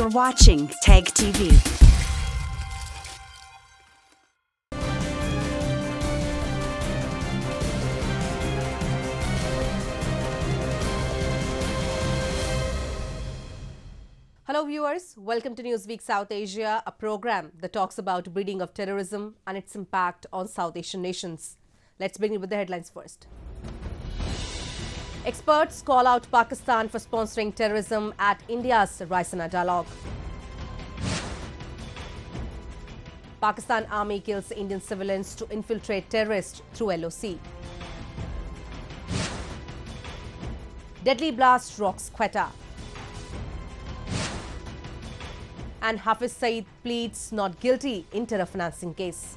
You're watching Tag TV. Hello, viewers. Welcome to Newsweek South Asia, a program that talks about breeding of terrorism and its impact on South Asian nations. Let's begin with the headlines first. Experts call out Pakistan for sponsoring terrorism at India's Raisina dialogue. Pakistan army kills Indian civilians to infiltrate terrorists through LOC. Deadly blast rocks Quetta. And Hafiz Saeed pleads not guilty in terror financing case.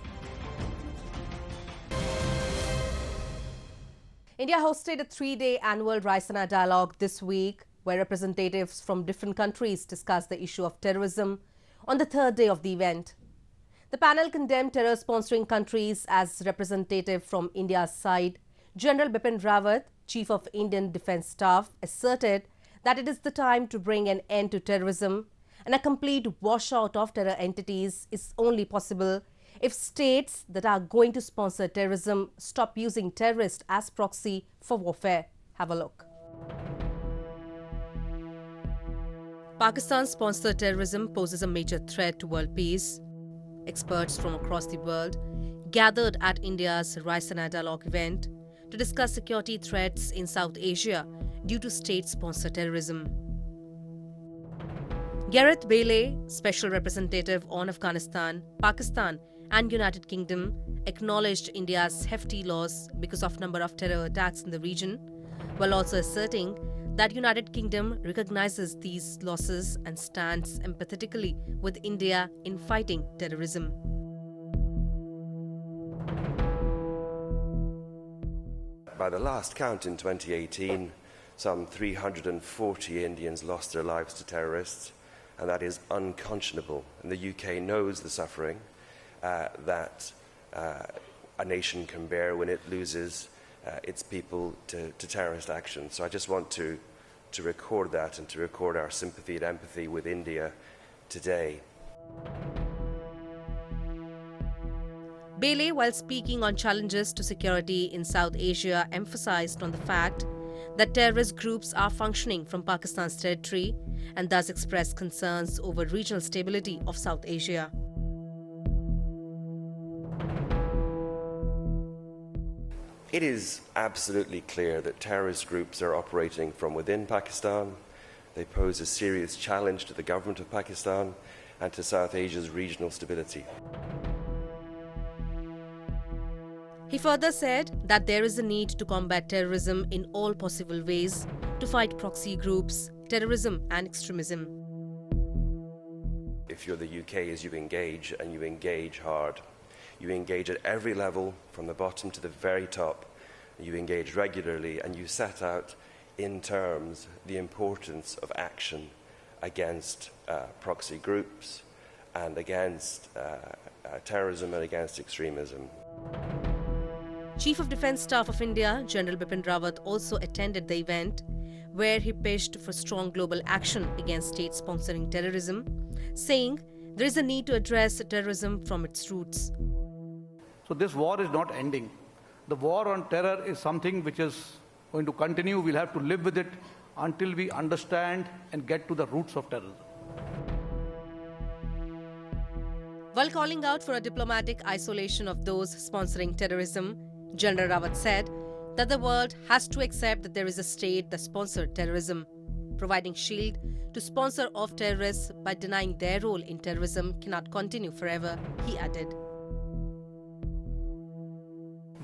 India hosted a three-day annual Raisina dialogue this week where representatives from different countries discussed the issue of terrorism on the third day of the event. The panel condemned terror sponsoring countries as representative from India's side. General Bipin Rawat, Chief of Indian Defence Staff, asserted that it is the time to bring an end to terrorism and a complete washout of terror entities is only possible if states that are going to sponsor terrorism stop using terrorists as proxy for warfare. Have a look. Pakistan sponsored terrorism poses a major threat to world peace. Experts from across the world gathered at India's Raisina dialogue event to discuss security threats in South Asia due to state sponsored terrorism. Gareth Bayley, Special Representative on Afghanistan, Pakistan, and United Kingdom, acknowledged India's hefty loss because of number of terror attacks in the region, while also asserting that United Kingdom recognizes these losses and stands empathetically with India in fighting terrorism. By the last count in 2018, some 340 Indians lost their lives to terrorists, and that is unconscionable. And the UK knows the suffering that uh, a nation can bear when it loses uh, its people to, to terrorist action. So I just want to, to record that and to record our sympathy and empathy with India today. Bayley, while speaking on challenges to security in South Asia, emphasized on the fact that terrorist groups are functioning from Pakistan's territory and thus expressed concerns over regional stability of South Asia. It is absolutely clear that terrorist groups are operating from within Pakistan. They pose a serious challenge to the government of Pakistan and to South Asia's regional stability. He further said that there is a need to combat terrorism in all possible ways to fight proxy groups, terrorism, and extremism. If you're the UK, as you engage and you engage hard, you engage at every level, from the bottom to the very top. You engage regularly and you set out in terms the importance of action against uh, proxy groups and against uh, uh, terrorism and against extremism. Chief of Defence Staff of India, General Bipin Rawat, also attended the event where he pitched for strong global action against state sponsoring terrorism, saying there is a need to address terrorism from its roots. So this war is not ending. The war on terror is something which is going to continue. We'll have to live with it until we understand and get to the roots of terrorism. While calling out for a diplomatic isolation of those sponsoring terrorism, General Rawat said that the world has to accept that there is a state that sponsored terrorism. Providing shield to sponsor of terrorists by denying their role in terrorism cannot continue forever, he added.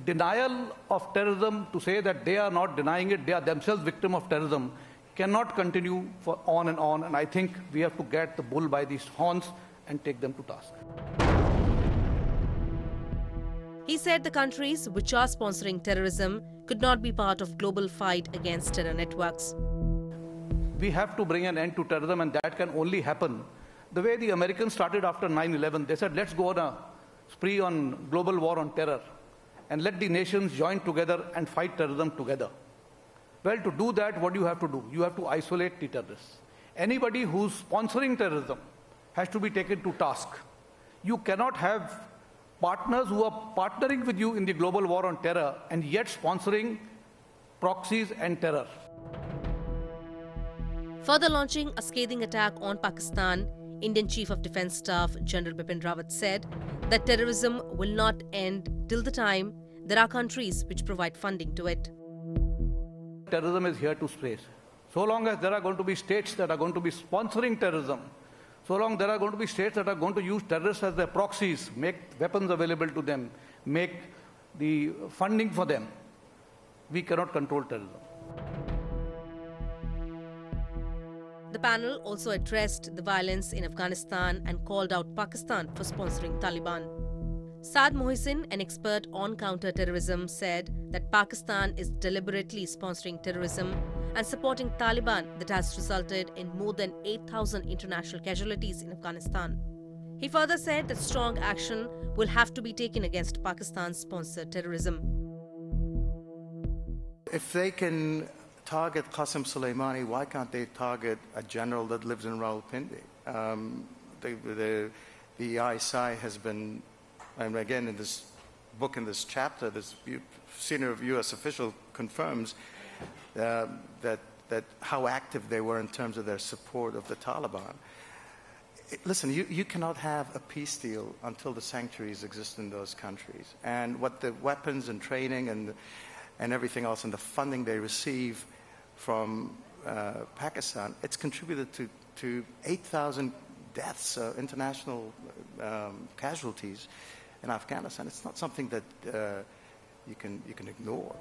Denial of terrorism to say that they are not denying it, they are themselves victim of terrorism, cannot continue for on and on. And I think we have to get the bull by these horns and take them to task. He said the countries which are sponsoring terrorism could not be part of global fight against terror networks. We have to bring an end to terrorism, and that can only happen the way the Americans started after 9 11. They said, let's go on a spree on global war on terror and let the nations join together and fight terrorism together. Well, to do that, what do you have to do? You have to isolate the terrorists. anybody who's sponsoring terrorism has to be taken to task. You cannot have partners who are partnering with you in the global war on terror and yet sponsoring proxies and terror. Further launching a scathing attack on Pakistan, Indian Chief of Defence Staff General Bipin Rawat said that terrorism will not end till the time there are countries which provide funding to it. Terrorism is here to stay. So long as there are going to be states that are going to be sponsoring terrorism, so long there are going to be states that are going to use terrorists as their proxies, make weapons available to them, make the funding for them, we cannot control terrorism. The panel also addressed the violence in Afghanistan and called out Pakistan for sponsoring Taliban. Saad Mohseni, an expert on counter-terrorism, said that Pakistan is deliberately sponsoring terrorism and supporting Taliban that has resulted in more than 8,000 international casualties in Afghanistan. He further said that strong action will have to be taken against Pakistan's sponsored terrorism. If they can target Qasem Soleimani, why can't they target a general that lives in Rawalpindi? Um, the, the, the ISI has been, and again in this book, in this chapter, this senior U.S. official confirms uh, that, that how active they were in terms of their support of the Taliban. Listen, you, you cannot have a peace deal until the sanctuaries exist in those countries. And what the weapons and training and, and everything else and the funding they receive from uh, Pakistan, it's contributed to, to 8,000 deaths, uh, international um, casualties in Afghanistan. It's not something that uh, you, can, you can ignore.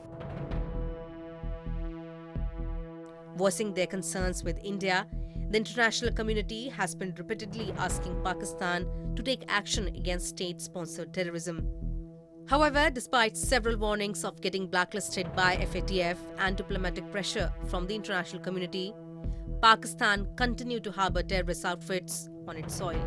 Voicing their concerns with India, the international community has been repeatedly asking Pakistan to take action against state sponsored terrorism. However, despite several warnings of getting blacklisted by FATF and diplomatic pressure from the international community, Pakistan continued to harbour terrorist outfits on its soil.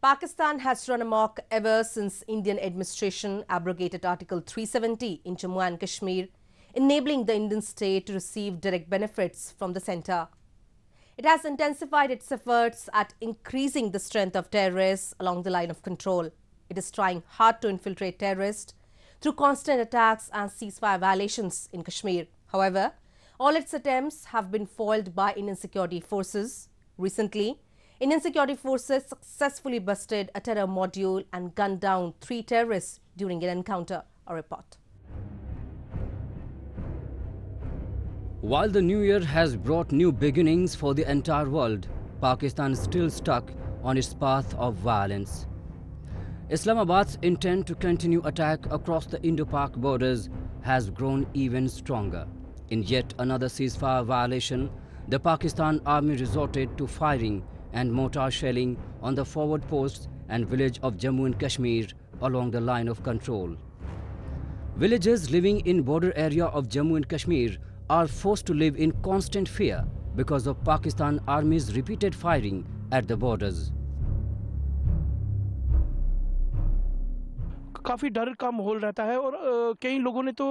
Pakistan has run amok ever since Indian administration abrogated Article 370 in Jammu and Kashmir, enabling the Indian state to receive direct benefits from the centre. It has intensified its efforts at increasing the strength of terrorists along the line of control. It is trying hard to infiltrate terrorists through constant attacks and ceasefire violations in Kashmir. However, all its attempts have been foiled by Indian security forces. Recently, Indian security forces successfully busted a terror module and gunned down three terrorists during an encounter. A report. While the new year has brought new beginnings for the entire world, Pakistan is still stuck on its path of violence. Islamabad's intent to continue attack across the Indo-Pak borders has grown even stronger. In yet another ceasefire violation, the Pakistan army resorted to firing and mortar shelling on the forward posts and village of Jammu and Kashmir along the line of control. Villagers living in border area of Jammu and Kashmir are forced to live in constant fear because of Pakistan Army's repeated firing at the borders. काफ़ी डर का माहौल रहता है और कई लोगों ने तो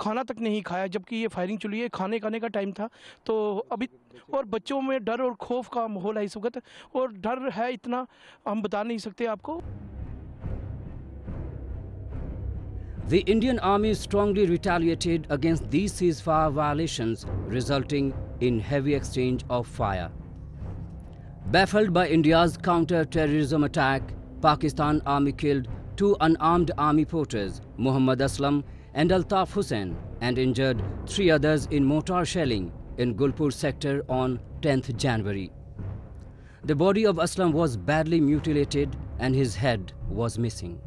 खाना तक नहीं खाया, जबकि ये फायरिंग चली है खाने खाने का टाइम था तो अभी और बच्चों में डर और खौफ का माहौल है इस वक्त और डर है इतना, हम बता नहीं सकते आपको The Indian Army strongly retaliated against these ceasefire violations, resulting in heavy exchange of fire. Baffled by India's counter-terrorism attack, Pakistan Army killed two unarmed army porters, Muhammad Aslam and Altaf Hussain, and injured three others in mortar shelling in Gulpur sector on 10th January. The body of Aslam was badly mutilated and his head was missing.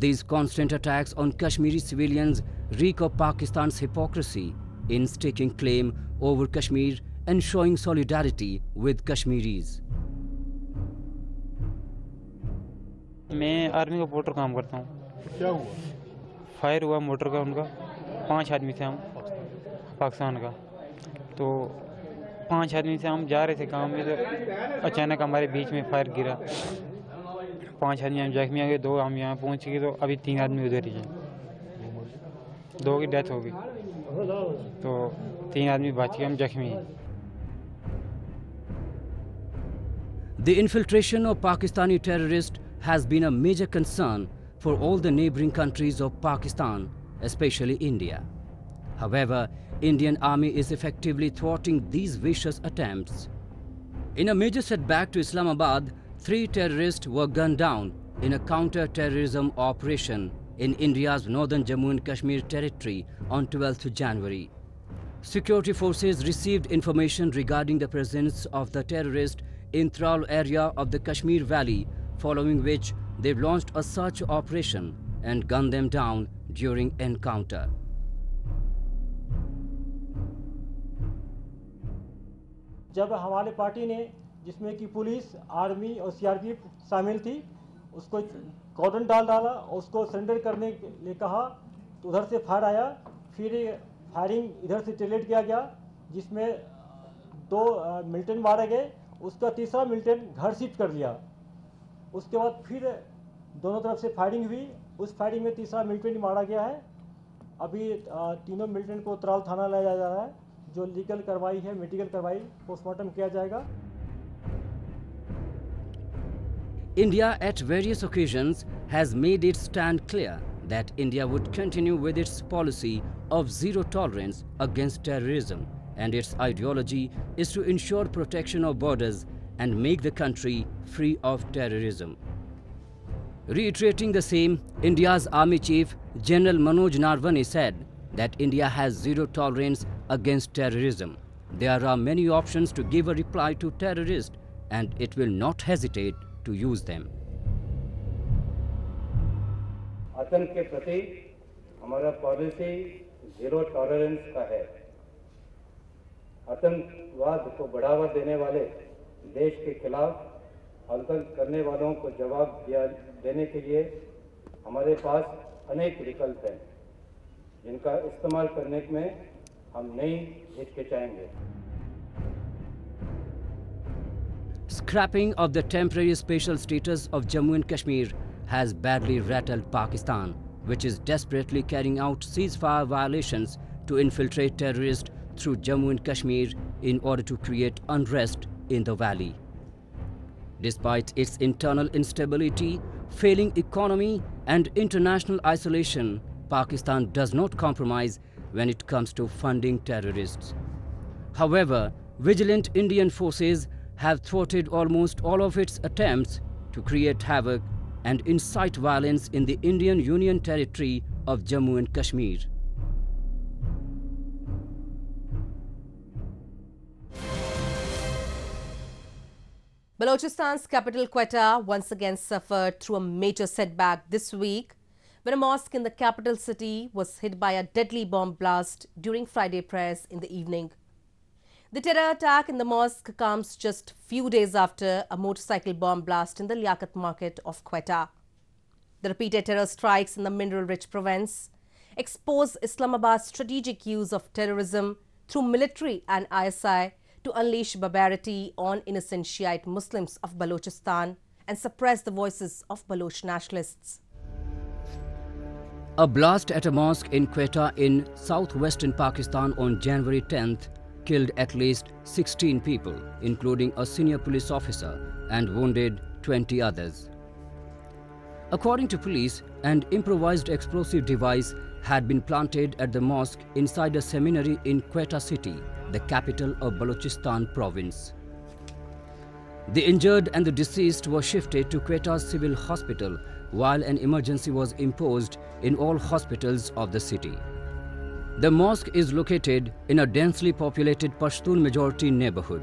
These constant attacks on Kashmiri civilians reek of Pakistan's hypocrisy in staking claim over Kashmir and showing solidarity with Kashmiris. मैं army का porter काम करता हूँ क्या हुआ fire हुआ motor का उनका पाँच आदमी थे हम पाकिस्तान का तो पाँच आदमी से हम जा रहे थे काम में तो अचानक हमारे बीच में फायर गिरा पाँच आदमी हम जख्मी आ गए दो हम यहाँ पहुँच गए तो अभी तीन आदमी उधर ही हैं दो की डेथ हो गई तो तीन आदमी बच गए हम जख्मी हैं The infiltration of Pakistani terrorists has been a major concern for all the neighboring countries of Pakistan, especially India. However, Indian army is effectively thwarting these vicious attempts. In a major setback to Islamabad, three terrorists were gunned down in a counter-terrorism operation in India's northern Jammu and Kashmir territory on 12th January. Security forces received information regarding the presence of the terrorist in Thrall area of the Kashmir Valley, following which they launched a search operation and gunned them down during encounter. जब हमारे party ने जिसमें कि police, army और CRPF शामिल थी। उसको कॉर्डन डाल डाला और उसको सरेंडर करने के लिए कहा तो उधर से फायर आया। फिर फायरिंग इधर से टेलेट किया गया, जिसमें दो मिलिटेंट मारे गए। उसका तीसरा मिलिटेंट घर शिफ्ट कर लिया। उसके बाद फिर दोनों तरफ़ से फायरिंग हुई। उस फायरिंग में तीसरा मिलिटेंट मारा गया है। अभी तीनों मिलिटेंट को त्राल थाना लाया जा रहा है, जो लीगल कार्रवाई है, मेडिकल कार्रवाई, पोस्टमार्टम किया जाएगा। India at various occasions has made its stand clear that India would continue with its policy of zero tolerance against terrorism and its ideology is to ensure protection of borders and make the country free of terrorism. Reiterating the same, India's Army Chief General Manoj Naravane said that India has zero tolerance against terrorism. There are many options to give a reply to terrorists and it will not hesitate to use them. आतंक के प्रति हमारा policy zero tolerance का है। आतंकवाद को बढ़ावा देने वाले देश के खिलाफ आतंक करने वालों को जवाब दिया, देने के लिए हमारे पास अनेक विकल्प हैं। जिनका इस्तेमाल करने में हम नहीं हिचकिचाएँगे Scrapping of the temporary special status of Jammu and Kashmir has badly rattled Pakistan, which is desperately carrying out ceasefire violations to infiltrate terrorists through Jammu and Kashmir in order to create unrest in the valley. Despite its internal instability, failing economy, and international isolation, Pakistan does not compromise when it comes to funding terrorists. However, vigilant Indian forces have thwarted almost all of its attempts to create havoc and incite violence in the Indian Union territory of Jammu and Kashmir. Balochistan's capital Quetta once again suffered through a major setback this week when a mosque in the capital city was hit by a deadly bomb blast during Friday prayers in the evening. The terror attack in the mosque comes just few days after a motorcycle bomb blast in the Liaquat market of Quetta. The repeated terror strikes in the mineral-rich province expose Islamabad's strategic use of terrorism through military and ISI to unleash barbarity on innocent Shiite Muslims of Balochistan and suppress the voices of Baloch nationalists. A blast at a mosque in Quetta in southwestern Pakistan on January 10th killed at least 16 people, including a senior police officer, and wounded 20 others. According to police, an improvised explosive device had been planted at the mosque inside a seminary in Quetta city, the capital of Balochistan province. The injured and the deceased were shifted to Quetta's civil hospital while an emergency was imposed in all hospitals of the city. The mosque is located in a densely populated Pashtun majority neighborhood.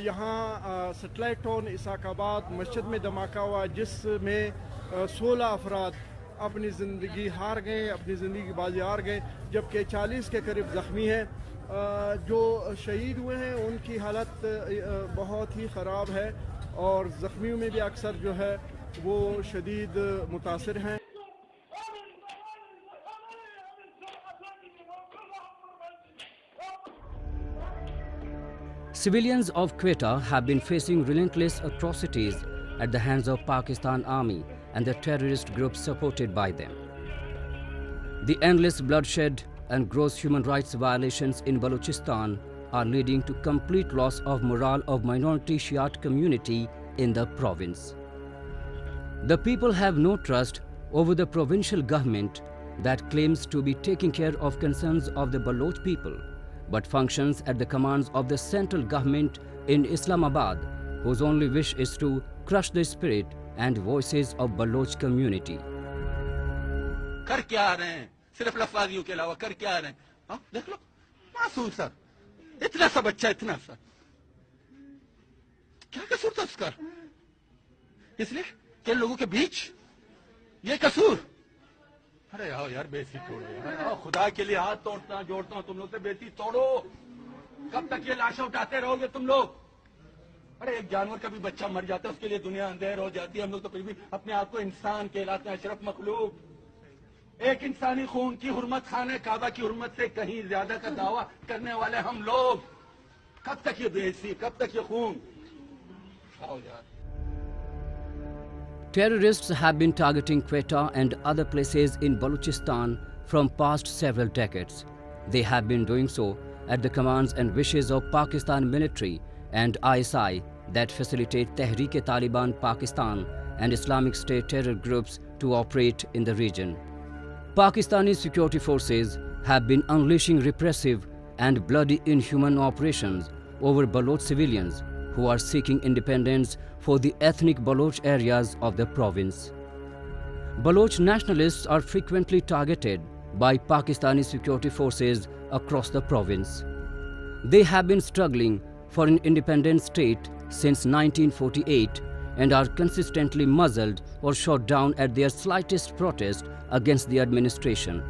यहाँ satellite town इसाकाबाद मस्जिद में धमाका हुआ जिसमें सोलह अफराद अपनी ज़िंदगी हार गए, अपनी ज़िंदगी की बाजी हार गए, जबकि 40 के करीब ज़ख्मी हैं जो शहीद हुए हैं, उनकी हालत बहुत ही ख़राब है और ज़ख्मियों में भी अक्सर जो है, वो शदीद मुतासर हैं Civilians of Quetta have been facing relentless atrocities at the hands of Pakistan Army and the terrorist groups supported by them. The endless bloodshed and gross human rights violations in Balochistan are leading to complete loss of morale of minority Shiite community in the province. The people have no trust over the provincial government that claims to be taking care of concerns of the Baloch people, but functions at the commands of the central government in Islamabad, whose only wish is to crush the spirit and voices of Baloch community. कर क्या रहे हैं सिर्फ लफाजियों के अलावा कर क्या रहे हैं हाँ? देख लो मासूम सर इतना सा बच्चा इतना सा क्या कसूर था उसका इसलिए कि लोगों के बीच ये कसूर अरे आओ यार बेसी तोड़ो यार। खुदा के लिए हाथ तोड़ता जोड़ता हूँ तुम लोग से बेसी तोड़ो। कब तक ये लाशें उठाते रहोगे तुम लोग? अरे, एक जानवर का भी बच्चा मर जाता है, उसके लिए दुनिया अंधेर हो जाती है। हम लोग तो फिर भी अपने आप को इंसान कहलाते हैं, अशरफ मखलूक। एक इंसानी खून की हुरमत, खाने काबा की हुरमत से कहीं ज़्यादा का दावा करने वाले हम लोग। कब तक ये बेसी कब तक ये खून? आओ यार। Terrorists have been targeting Quetta and other places in Balochistan from past several decades. They have been doing so at the commands and wishes of Pakistan military and ISI that facilitate Tehreek-e-Taliban Pakistan and Islamic State terror groups to operate in the region. Pakistani security forces have been unleashing repressive and bloody inhuman operations over Baloch civilians who are seeking independence for the ethnic Baloch areas of the province. Baloch nationalists are frequently targeted by Pakistani security forces across the province. They have been struggling for an independent state since 1948 and are consistently muzzled or shot down at their slightest protest against the administration.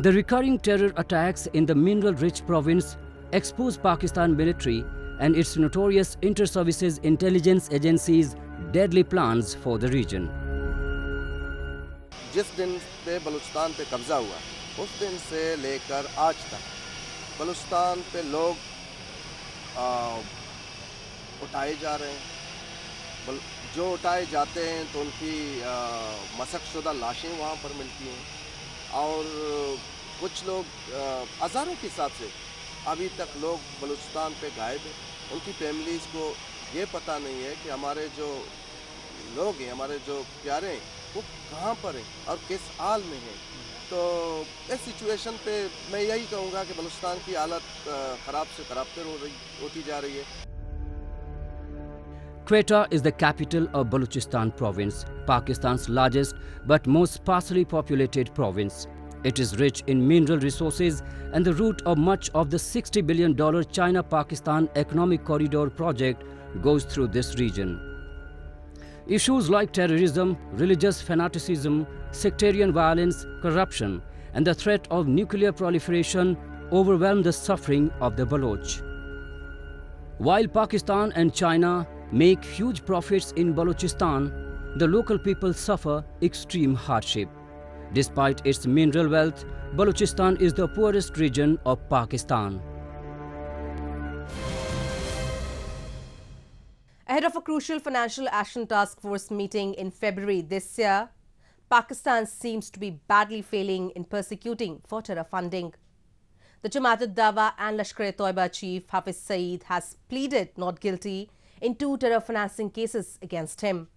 The recurring terror attacks in the mineral-rich province expose Pakistan military and its notorious inter-services intelligence agencies' deadly plans for the region. जिस दिन पे बलूचिस्तान पे कब्ज़ा हुआ उस दिन से लेकर आज तक बलूचिस्तान पे लोग उठाए जा रहे हैं। जो उठाए जाते हैं तो उनकी आ, मशक शुदा लाशें वहाँ पर मिलती हैं। और कुछ लोग हज़ारों के हिसाब से अभी तक लोग बलूचिस्तान पे गायब हैं। उनकी फैमिलीज़ को ये पता नहीं है कि हमारे जो लोग हैं हमारे जो प्यारे हैं वो कहाँ पर हैं और किस हाल में हैं तो इस सिचुएशन पे मैं यही कहूँगा कि बलूचिस्तान की हालत ख़राब से खराब ख़राबतर हो रही होती जा रही है Quetta is the capital of Balochistan province, Pakistan's largest but most sparsely populated province. It is rich in mineral resources and the root of much of the $60 billion China-Pakistan Economic Corridor project goes through this region. Issues like terrorism, religious fanaticism, sectarian violence, corruption, and the threat of nuclear proliferation overwhelm the suffering of the Baloch. While Pakistan and China make huge profits in Balochistan, the local people suffer extreme hardship. Despite its mineral wealth, Balochistan is the poorest region of Pakistan. Ahead of a crucial financial action task force meeting in February this year, Pakistan seems to be badly failing in persecuting for terror funding. The Jamaat al-Dawa and Lashkar-e-Toiba chief Hafiz Saeed has pleaded not guilty in two terror financing cases against him.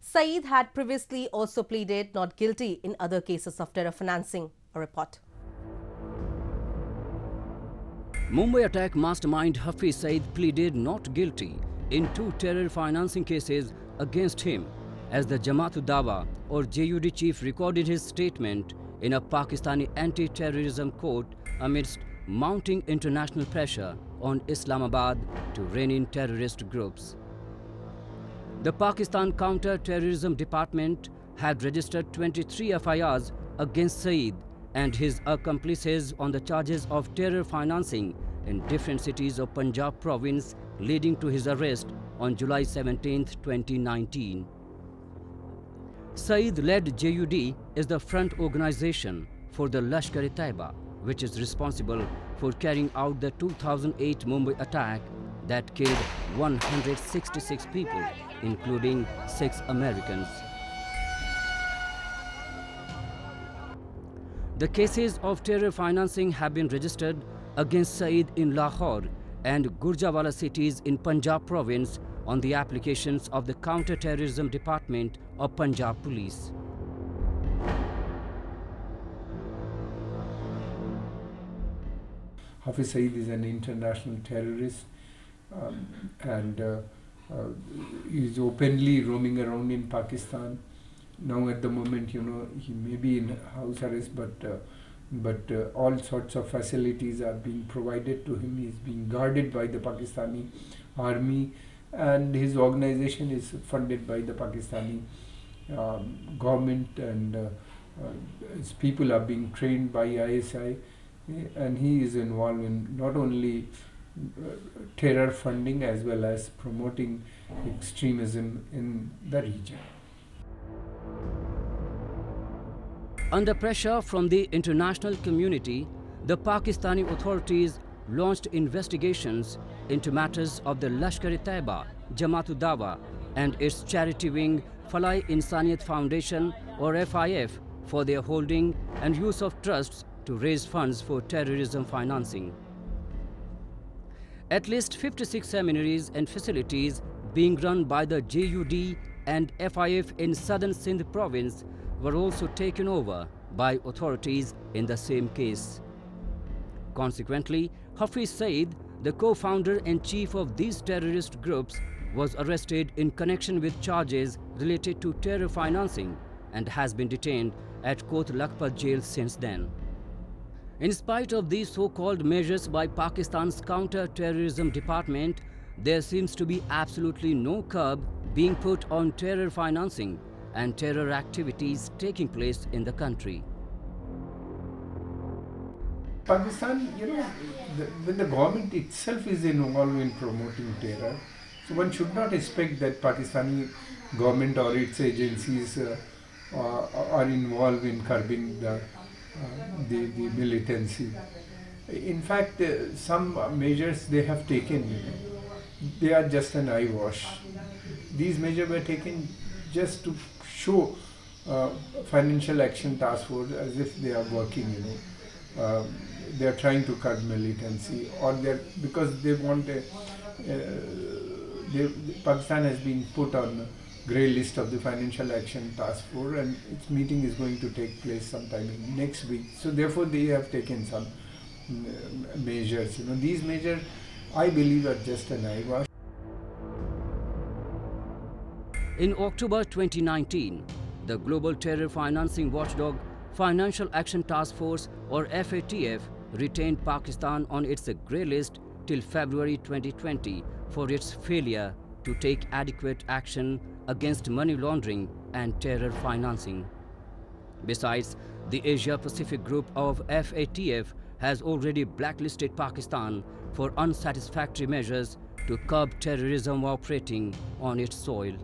Saeed had previously also pleaded not guilty in other cases of terror financing. A report. Mumbai attack mastermind Hafiz Saeed pleaded not guilty in two terror financing cases against him as the Jamaat Dawa or JUD chief recorded his statement in a Pakistani anti-terrorism court amidst mounting international pressure on Islamabad to rein in terrorist groups. The Pakistan Counter-Terrorism Department had registered 23 FIRs against Saeed and his accomplices on the charges of terror financing in different cities of Punjab province leading to his arrest on July 17, 2019. Saeed-led JUD is the front organization for the Lashkar-e-Taiba, which is responsible for carrying out the 2008 Mumbai attack that killed 166 people, including six Americans. The cases of terror financing have been registered against Saeed in Lahore and Gujranwala cities in Punjab province on the applications of the Counter-Terrorism Department of Punjab Police. Hafiz Saeed is an international terrorist um, and uh, is openly roaming around in Pakistan. Now at the moment, you know, he may be in house arrest, but uh, but uh, all sorts of facilities are being provided to him. He is being guarded by the Pakistani army, and his organization is funded by the Pakistani um, government, and uh, uh, his people are being trained by ISI, and he is involved in not only uh, terror funding as well as promoting extremism in the region. Under pressure from the international community, the Pakistani authorities launched investigations into matters of the Lashkar-e-Taiba, Jamaat Dawa and its charity wing Falah-e-Insaniyat Foundation or FIF for their holding and use of trusts to raise funds for terrorism financing. At least 56 seminaries and facilities being run by the JUD and FIF in southern Sindh province were also taken over by authorities in the same case. Consequently, Hafiz Saeed, the co-founder and chief of these terrorist groups, was arrested in connection with charges related to terror financing and has been detained at Kot Lakhpat jail since then. In spite of these so-called measures by Pakistan's counter-terrorism department, there seems to be absolutely no curb being put on terror financing and terror activities taking place in the country. Pakistan, you know, the, when the government itself is involved in promoting terror, so one should not expect that Pakistani government or its agencies uh, uh, are involved in curbing the, the, the, militancy. In fact, uh, some measures they have taken, they are just an eye wash. These measures were taken just to show uh, financial action task force as if they are working, you know. Um, they are trying to cut militancy or they because they want a, uh, they, Pakistan has been put on grey list of the financial action task force and its meeting is going to take place sometime in next week. So therefore they have taken some uh, measures. You know these measures i believe are just an eyewash. In october 2019 the global terror financing watchdog financial action task force or fatf retained Pakistan on its grey list till February 2020 for its failure to take adequate action against money laundering and terror financing. Besides, the Asia-Pacific group of FATF has already blacklisted Pakistan for unsatisfactory measures to curb terrorism operating on its soil.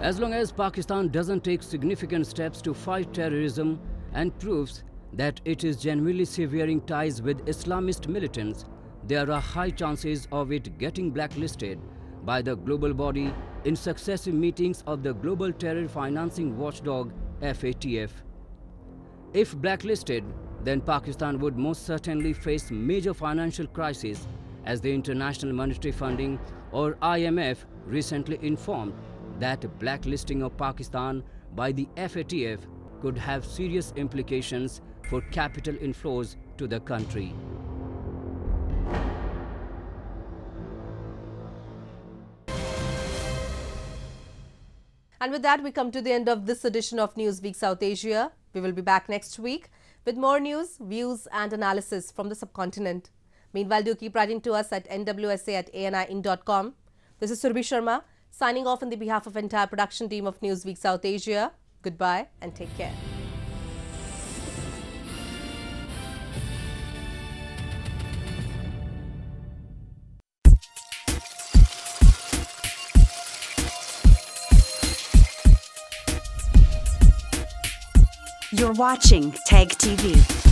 As long as Pakistan doesn't take significant steps to fight terrorism and proves that it is genuinely severing ties with Islamist militants, there are high chances of it getting blacklisted by the global body in successive meetings of the Global Terror Financing Watchdog FATF. If blacklisted, then Pakistan would most certainly face major financial crisis as the International Monetary Funding or IMF recently informed that blacklisting of Pakistan by the FATF could have serious implications for capital inflows to the country. And with that, we come to the end of this edition of Newsweek South Asia. We will be back next week with more news, views and analysis from the subcontinent. Meanwhile, do keep writing to us at nwsa at aniin.com. This is Surbhi Sharma signing off on the behalf of entire production team of Newsweek South Asia. Goodbye and take care. Watching TAG TV.